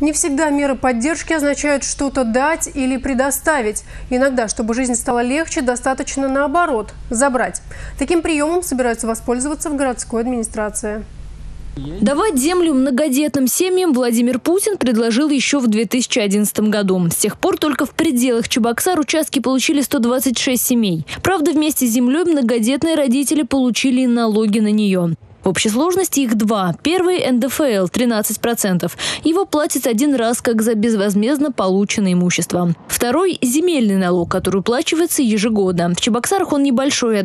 Не всегда меры поддержки означают что-то дать или предоставить. Иногда, чтобы жизнь стала легче, достаточно наоборот – забрать. Таким приемом собираются воспользоваться в городской администрации. Давать землю многодетным семьям Владимир Путин предложил еще в 2011 году. С тех пор только в пределах Чебоксар участки получили 126 семей. Правда, вместе с землей многодетные родители получили налоги на нее. В общей сложности их два. Первый – НДФЛ – 13%. Его платят один раз, как за безвозмездно полученное имущество. Второй – земельный налог, который уплачивается ежегодно. В Чебоксарах он небольшой –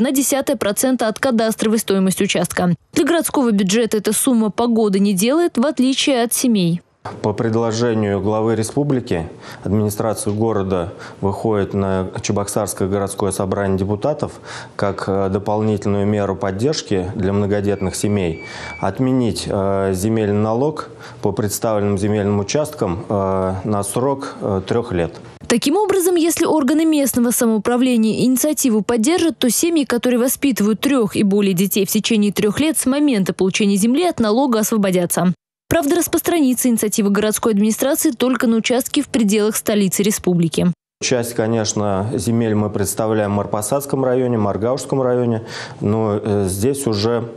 процента от кадастровой стоимости участка. Для городского бюджета эта сумма погоды не делает, в отличие от семей. По предложению главы республики администрация города выходит на Чебоксарское городское собрание депутатов как э, дополнительную меру поддержки для многодетных семей отменить э, земельный налог по представленным земельным участкам э, на срок трех лет. Таким образом, если органы местного самоуправления инициативу поддержат, то семьи, которые воспитывают трех и более детей в течение трех лет с момента получения земли от налога освободятся. Правда, распространится инициатива городской администрации только на участки в пределах столицы республики. Часть, конечно, земель мы представляем в Марпасадском районе, Маргаушском районе, но э, здесь уже,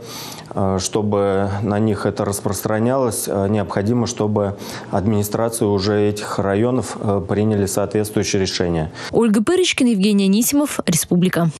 э, чтобы на них это распространялось, э, необходимо, чтобы администрации уже этих районов приняли соответствующее решение. Ольга Пырочкина, Евгений Анисимов, Республика.